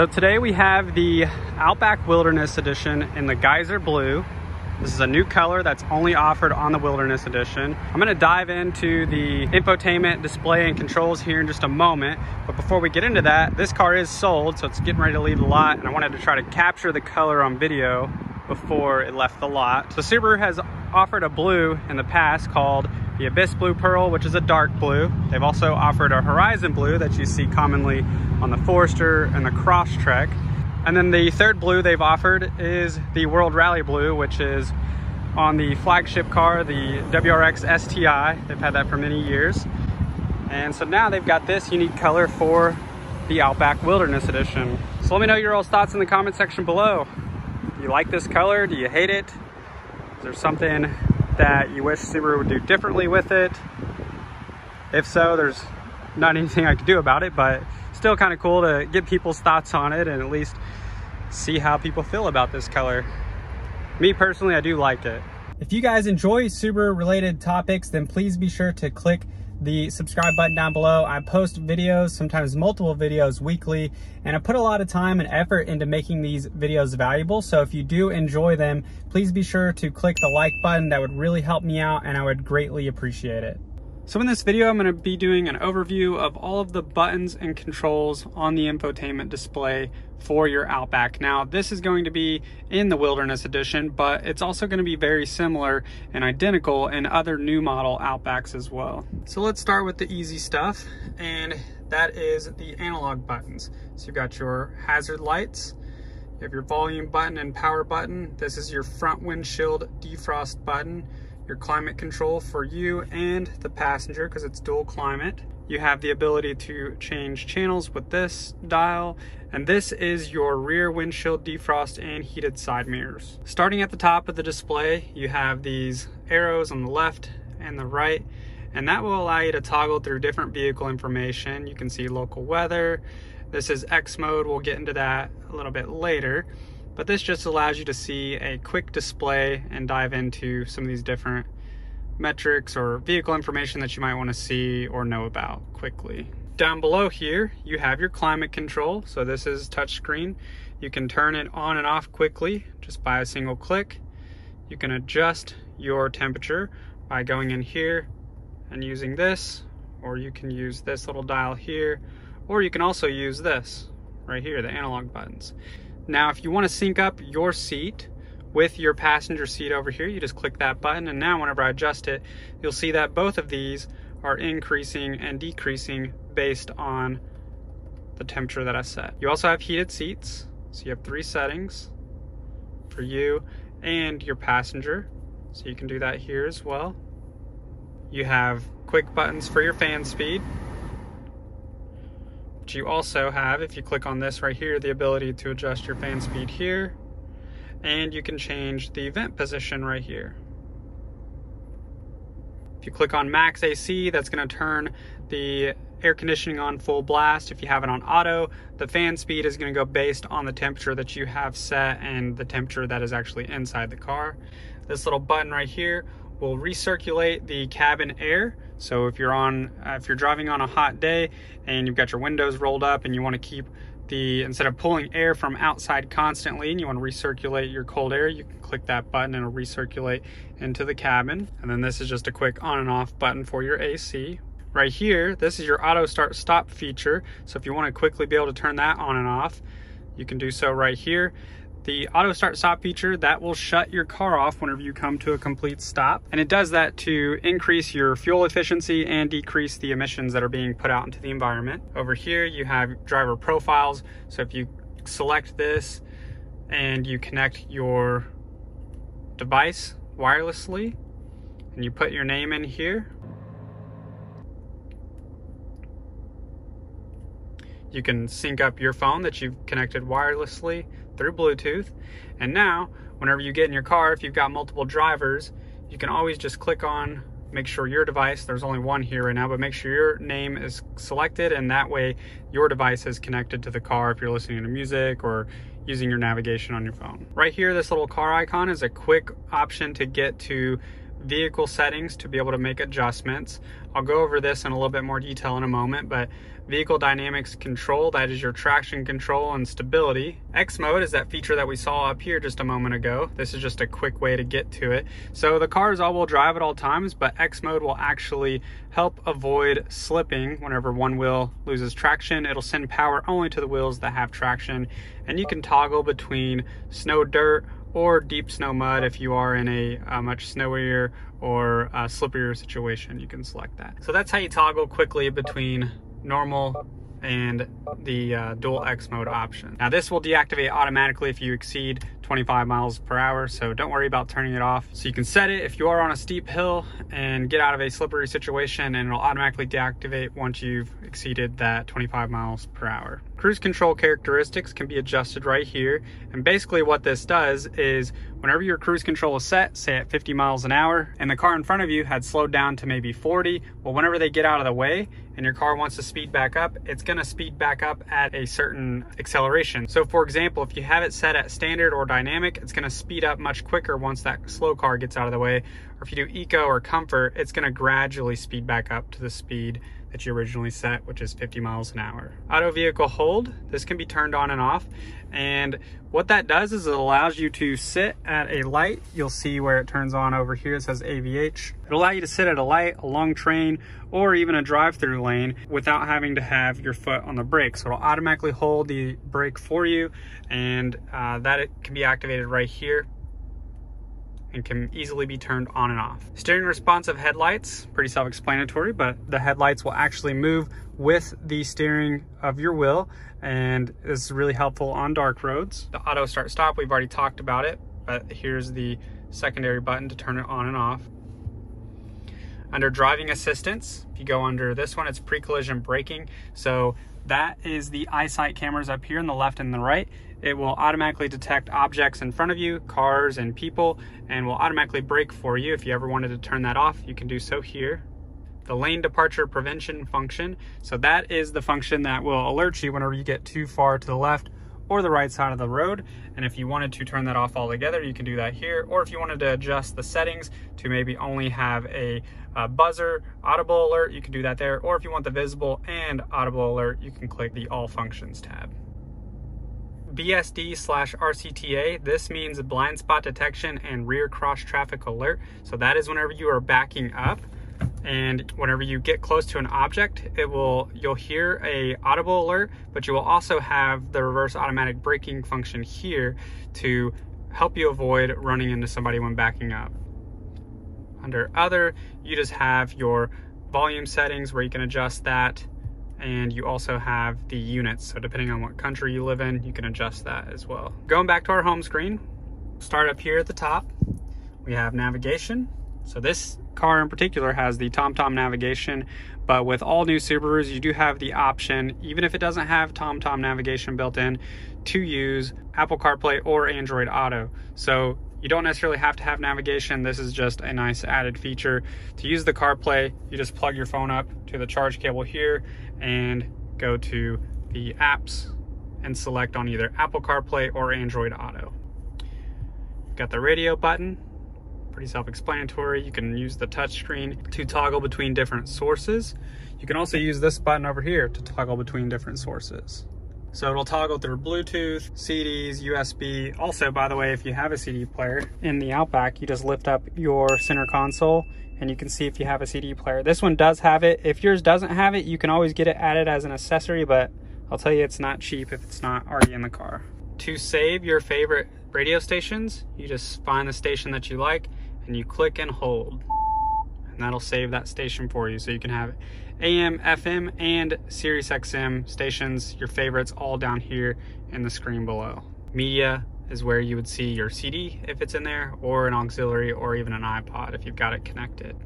So today we have the Outback Wilderness Edition in the Geyser Blue. This is a new color that's only offered on the Wilderness Edition. I'm gonna dive into the infotainment, display, and controls here in just a moment. But before we get into that, this car is sold, so it's getting ready to leave the lot, and I wanted to try to capture the color on video before it left the lot. So Subaru has offered a blue in the past called the Abyss Blue Pearl, which is a dark blue. They've also offered a Horizon Blue that you see commonly on the Forester and the Crosstrek. And then the third blue they've offered is the World Rally Blue, which is on the flagship car, the WRX STI. They've had that for many years. And so now they've got this unique color for the Outback Wilderness Edition. So let me know your all's thoughts in the comment section below. Do you like this color? Do you hate it? Is there something that you wish Subaru would do differently with it? If so, there's not anything I could do about it, but still kind of cool to get people's thoughts on it and at least see how people feel about this color. Me personally, I do like it. If you guys enjoy Subaru related topics, then please be sure to click the subscribe button down below. I post videos, sometimes multiple videos weekly, and I put a lot of time and effort into making these videos valuable. So if you do enjoy them, please be sure to click the like button. That would really help me out and I would greatly appreciate it. So in this video, I'm going to be doing an overview of all of the buttons and controls on the infotainment display for your Outback. Now, this is going to be in the Wilderness Edition, but it's also going to be very similar and identical in other new model Outbacks as well. So let's start with the easy stuff, and that is the analog buttons. So you've got your hazard lights, you have your volume button and power button. This is your front windshield defrost button your climate control for you and the passenger because it's dual climate. You have the ability to change channels with this dial, and this is your rear windshield defrost and heated side mirrors. Starting at the top of the display, you have these arrows on the left and the right, and that will allow you to toggle through different vehicle information. You can see local weather. This is X mode, we'll get into that a little bit later but this just allows you to see a quick display and dive into some of these different metrics or vehicle information that you might want to see or know about quickly. Down below here, you have your climate control. So this is touchscreen. You can turn it on and off quickly just by a single click. You can adjust your temperature by going in here and using this, or you can use this little dial here, or you can also use this right here, the analog buttons. Now, if you want to sync up your seat with your passenger seat over here, you just click that button. And now whenever I adjust it, you'll see that both of these are increasing and decreasing based on the temperature that I set. You also have heated seats. So you have three settings for you and your passenger. So you can do that here as well. You have quick buttons for your fan speed you also have, if you click on this right here, the ability to adjust your fan speed here, and you can change the vent position right here. If you click on max AC, that's gonna turn the air conditioning on full blast. If you have it on auto, the fan speed is gonna go based on the temperature that you have set and the temperature that is actually inside the car. This little button right here will recirculate the cabin air. So if you're on, uh, if you're driving on a hot day and you've got your windows rolled up and you want to keep the, instead of pulling air from outside constantly and you want to recirculate your cold air, you can click that button and it'll recirculate into the cabin. And then this is just a quick on and off button for your AC. Right here, this is your auto start stop feature. So if you want to quickly be able to turn that on and off, you can do so right here the auto start stop feature that will shut your car off whenever you come to a complete stop. And it does that to increase your fuel efficiency and decrease the emissions that are being put out into the environment. Over here, you have driver profiles. So if you select this and you connect your device wirelessly and you put your name in here, You can sync up your phone that you've connected wirelessly through Bluetooth. And now, whenever you get in your car, if you've got multiple drivers, you can always just click on make sure your device, there's only one here right now, but make sure your name is selected and that way your device is connected to the car if you're listening to music or using your navigation on your phone. Right here, this little car icon is a quick option to get to vehicle settings to be able to make adjustments. I'll go over this in a little bit more detail in a moment, but Vehicle dynamics control, that is your traction control and stability. X mode is that feature that we saw up here just a moment ago. This is just a quick way to get to it. So the car is all-wheel drive at all times, but X mode will actually help avoid slipping whenever one wheel loses traction. It'll send power only to the wheels that have traction, and you can toggle between snow dirt or deep snow mud if you are in a, a much snowier or a slipperier situation you can select that so that's how you toggle quickly between normal and the uh, dual X mode option. Now this will deactivate automatically if you exceed 25 miles per hour, so don't worry about turning it off. So you can set it if you are on a steep hill and get out of a slippery situation and it'll automatically deactivate once you've exceeded that 25 miles per hour. Cruise control characteristics can be adjusted right here. And basically what this does is whenever your cruise control is set, say at 50 miles an hour, and the car in front of you had slowed down to maybe 40, well, whenever they get out of the way and your car wants to speed back up, it's gonna speed back up at a certain acceleration. So for example, if you have it set at standard or dynamic, it's gonna speed up much quicker once that slow car gets out of the way. Or if you do eco or comfort, it's gonna gradually speed back up to the speed that you originally set, which is 50 miles an hour. Auto vehicle hold, this can be turned on and off. And what that does is it allows you to sit at a light. You'll see where it turns on over here. It says AVH. It'll allow you to sit at a light, a long train, or even a drive-through lane without having to have your foot on the brake. So it'll automatically hold the brake for you and uh, that it can be activated right here and can easily be turned on and off. Steering responsive headlights, pretty self-explanatory, but the headlights will actually move with the steering of your wheel and is really helpful on dark roads. The auto start stop, we've already talked about it, but here's the secondary button to turn it on and off. Under driving assistance, if you go under this one, it's pre-collision braking. So that is the eyesight cameras up here in the left and the right. It will automatically detect objects in front of you, cars and people, and will automatically brake for you. If you ever wanted to turn that off, you can do so here. The lane departure prevention function. So that is the function that will alert you whenever you get too far to the left or the right side of the road. And if you wanted to turn that off altogether, you can do that here. Or if you wanted to adjust the settings to maybe only have a, a, buzzer, audible alert, you can do that there. Or if you want the visible and audible alert, you can click the all functions tab. BSD slash RCTA, this means blind spot detection and rear cross traffic alert. So that is whenever you are backing up and whenever you get close to an object, it will you'll hear a audible alert, but you will also have the reverse automatic braking function here to help you avoid running into somebody when backing up. Under other, you just have your volume settings where you can adjust that and you also have the units. So depending on what country you live in, you can adjust that as well. Going back to our home screen, start up here at the top. We have navigation. So this car in particular has the TomTom navigation, but with all new Subarus, you do have the option, even if it doesn't have TomTom navigation built in, to use Apple CarPlay or Android Auto. So you don't necessarily have to have navigation. This is just a nice added feature. To use the CarPlay, you just plug your phone up to the charge cable here and go to the apps and select on either Apple CarPlay or Android Auto. Got the radio button, pretty self-explanatory. You can use the touchscreen to toggle between different sources. You can also use this button over here to toggle between different sources. So it'll toggle through Bluetooth, CDs, USB. Also, by the way, if you have a CD player in the Outback, you just lift up your center console and you can see if you have a CD player. This one does have it. If yours doesn't have it, you can always get it added as an accessory, but I'll tell you it's not cheap if it's not already in the car. To save your favorite radio stations, you just find the station that you like and you click and hold. And that'll save that station for you. So you can have AM, FM, and Sirius XM stations, your favorites, all down here in the screen below. Media is where you would see your CD if it's in there, or an auxiliary, or even an iPod if you've got it connected.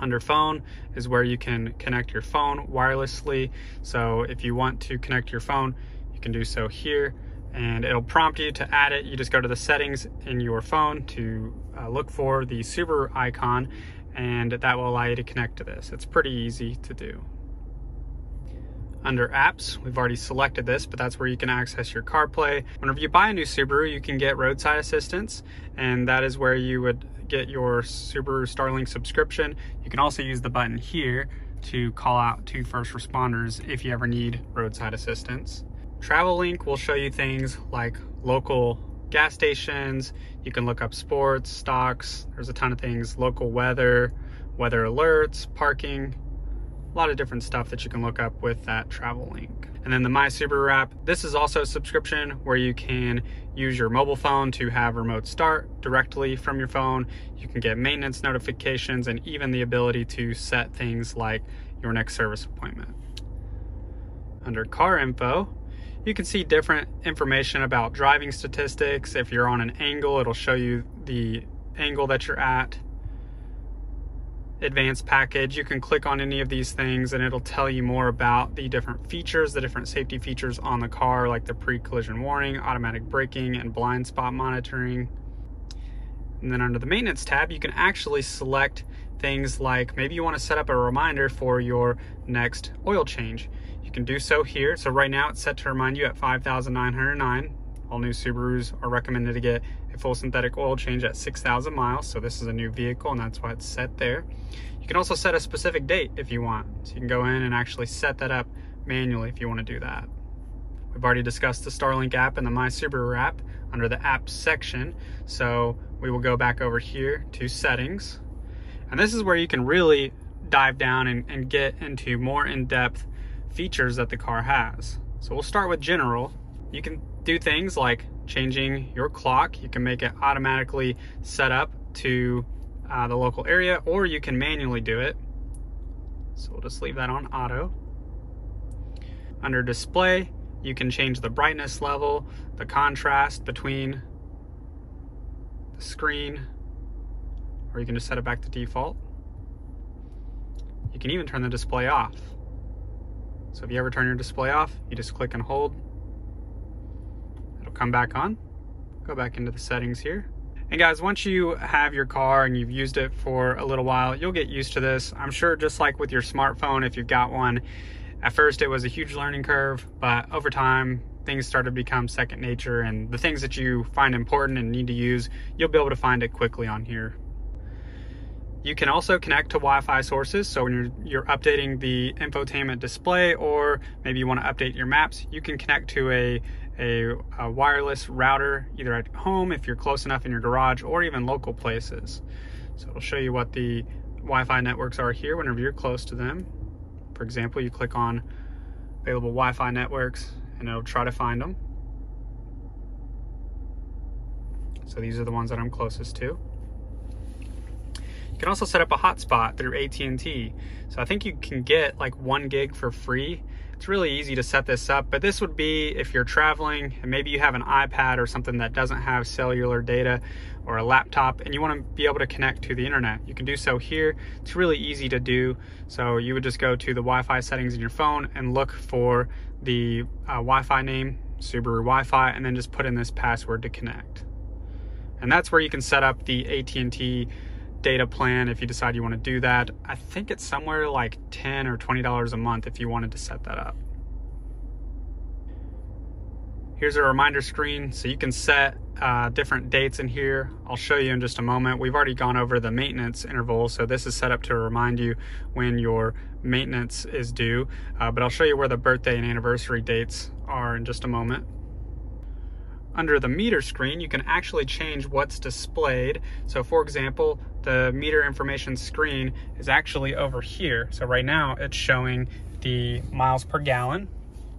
Under phone is where you can connect your phone wirelessly. So if you want to connect your phone, you can do so here and it'll prompt you to add it. You just go to the settings in your phone to uh, look for the Subaru icon and that will allow you to connect to this. It's pretty easy to do. Under apps, we've already selected this, but that's where you can access your CarPlay. Whenever you buy a new Subaru, you can get roadside assistance, and that is where you would get your Subaru Starlink subscription. You can also use the button here to call out to first responders if you ever need roadside assistance. Travel Link will show you things like local gas stations. You can look up sports, stocks. There's a ton of things, local weather, weather alerts, parking, a lot of different stuff that you can look up with that travel link. And then the My Subaru app, this is also a subscription where you can use your mobile phone to have remote start directly from your phone. You can get maintenance notifications and even the ability to set things like your next service appointment. Under car info, you can see different information about driving statistics. If you're on an angle, it'll show you the angle that you're at. Advanced package, you can click on any of these things and it'll tell you more about the different features, the different safety features on the car, like the pre-collision warning, automatic braking, and blind spot monitoring. And then under the maintenance tab, you can actually select things like maybe you want to set up a reminder for your next oil change. You can do so here. So right now it's set to remind you at 5,909. All new Subarus are recommended to get a full synthetic oil change at 6,000 miles. So this is a new vehicle and that's why it's set there. You can also set a specific date if you want. So you can go in and actually set that up manually if you want to do that. We've already discussed the Starlink app and the My Subaru app under the app section. So we will go back over here to settings. And this is where you can really dive down and, and get into more in-depth features that the car has. So we'll start with general. You can do things like changing your clock. You can make it automatically set up to uh, the local area or you can manually do it. So we'll just leave that on auto. Under display, you can change the brightness level, the contrast between the screen, or you can just set it back to default. You can even turn the display off. So if you ever turn your display off, you just click and hold. It'll come back on. Go back into the settings here. And guys, once you have your car and you've used it for a little while, you'll get used to this. I'm sure just like with your smartphone, if you've got one, at first it was a huge learning curve, but over time, things start to become second nature and the things that you find important and need to use, you'll be able to find it quickly on here. You can also connect to Wi-Fi sources. So when you're, you're updating the infotainment display or maybe you want to update your maps, you can connect to a, a, a, wireless router either at home if you're close enough in your garage or even local places. So it'll show you what the Wi-Fi networks are here whenever you're close to them. For example, you click on available Wi-Fi networks and it'll try to find them. So these are the ones that I'm closest to. You can also set up a hotspot through AT&T. So I think you can get like one gig for free. It's really easy to set this up, but this would be if you're traveling and maybe you have an iPad or something that doesn't have cellular data or a laptop and you want to be able to connect to the internet. You can do so here. It's really easy to do. So you would just go to the Wi-Fi settings in your phone and look for the uh, Wi-Fi name, Subaru Wi-Fi, and then just put in this password to connect. And that's where you can set up the AT&T data plan if you decide you want to do that. I think it's somewhere like 10 or $20 a month if you wanted to set that up. Here's a reminder screen so you can set uh, different dates in here. I'll show you in just a moment. We've already gone over the maintenance interval, so this is set up to remind you when your maintenance is due, uh, but I'll show you where the birthday and anniversary dates are in just a moment. Under the meter screen, you can actually change what's displayed. So for example, the meter information screen is actually over here. So right now it's showing the miles per gallon,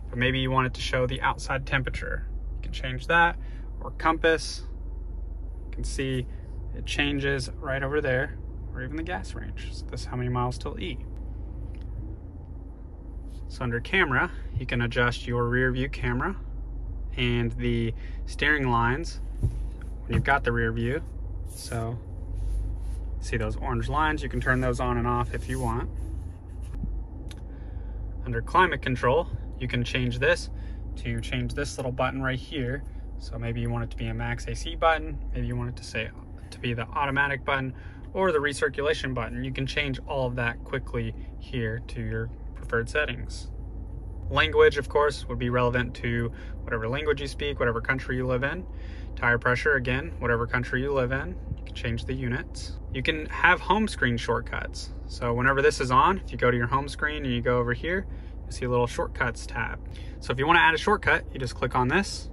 but maybe you want it to show the outside temperature. You can change that or compass. You can see it changes right over there or even the gas range. So this is how many miles till E. So under camera, you can adjust your rear view camera and the steering lines when you've got the rear view. So see those orange lines, you can turn those on and off if you want. Under climate control, you can change this to change this little button right here. So maybe you want it to be a max AC button, maybe you want it to say to be the automatic button or the recirculation button. You can change all of that quickly here to your preferred settings. Language, of course, would be relevant to whatever language you speak, whatever country you live in. Tire pressure, again, whatever country you live in. You can change the units. You can have home screen shortcuts. So whenever this is on, if you go to your home screen and you go over here, you see a little shortcuts tab. So if you want to add a shortcut, you just click on this.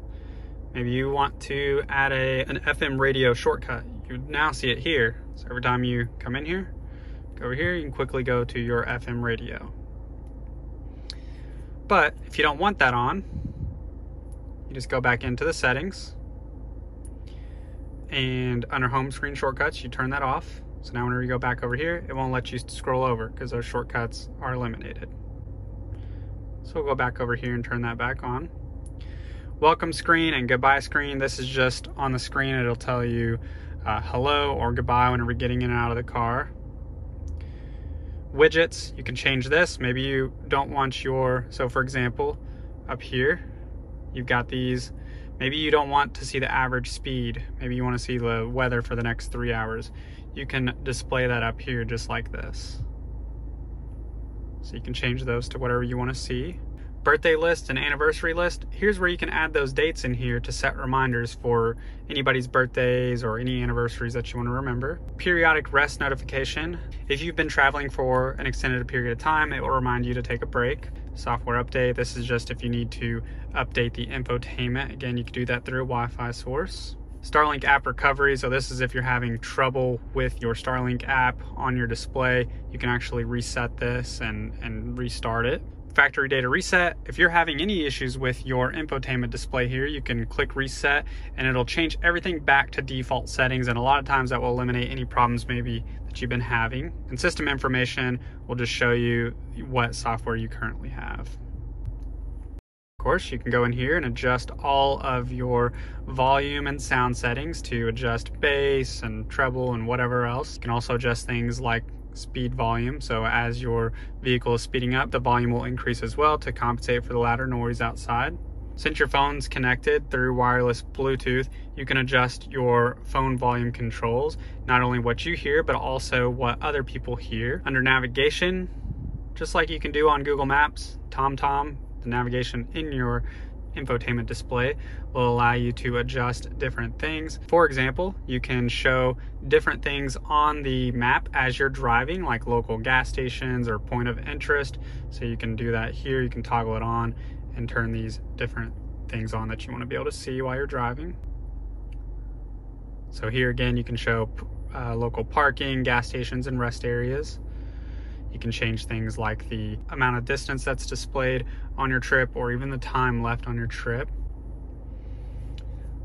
Maybe you want to add a, an FM radio shortcut. You now see it here. So every time you come in here, go over here, you can quickly go to your FM radio. But if you don't want that on, you just go back into the settings and under home screen shortcuts, you turn that off. So now whenever you go back over here, it won't let you scroll over because those shortcuts are eliminated. So we'll go back over here and turn that back on. Welcome screen and goodbye screen. This is just on the screen. It'll tell you uh, hello or goodbye whenever you're getting in and out of the car. Widgets, you can change this. Maybe you don't want your, so for example, up here, you've got these Maybe you don't want to see the average speed. Maybe you want to see the weather for the next three hours. You can display that up here just like this. So you can change those to whatever you want to see. Birthday list and anniversary list. Here's where you can add those dates in here to set reminders for anybody's birthdays or any anniversaries that you want to remember. Periodic rest notification. If you've been traveling for an extended period of time, it will remind you to take a break software update. This is just if you need to update the infotainment. Again, you can do that through a Wi-Fi source. Starlink app recovery. So this is if you're having trouble with your Starlink app on your display, you can actually reset this and, and restart it. Factory data reset. If you're having any issues with your infotainment display here, you can click reset and it'll change everything back to default settings. And a lot of times that will eliminate any problems maybe that you've been having. And system information will just show you what software you currently have. Of course, you can go in here and adjust all of your volume and sound settings to adjust bass and treble and whatever else. You can also adjust things like speed volume. So as your vehicle is speeding up, the volume will increase as well to compensate for the louder noise outside. Since your phone's connected through wireless Bluetooth, you can adjust your phone volume controls, not only what you hear, but also what other people hear. Under navigation, just like you can do on Google Maps, TomTom, the navigation in your infotainment display will allow you to adjust different things. For example, you can show different things on the map as you're driving, like local gas stations or point of interest. So you can do that here. You can toggle it on and turn these different things on that you want to be able to see while you're driving. So here again, you can show uh, local parking, gas stations, and rest areas. You can change things like the amount of distance that's displayed on your trip or even the time left on your trip.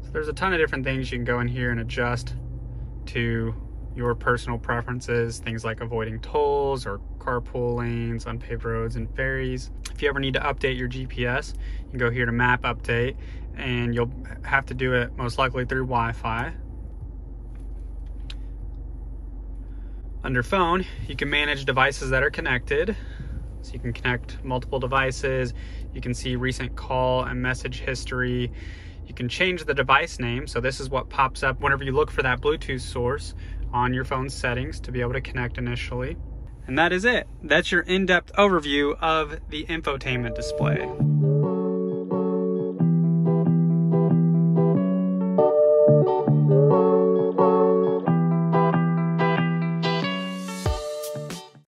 So there's a ton of different things you can go in here and adjust to your personal preferences, things like avoiding tolls or carpool lanes, unpaved roads, and ferries. If you ever need to update your GPS, you can go here to map update and you'll have to do it most likely through Wi-Fi. Under phone, you can manage devices that are connected. So you can connect multiple devices. You can see recent call and message history. You can change the device name. So this is what pops up whenever you look for that Bluetooth source on your phone settings to be able to connect initially. And that is it. That's your in-depth overview of the infotainment display.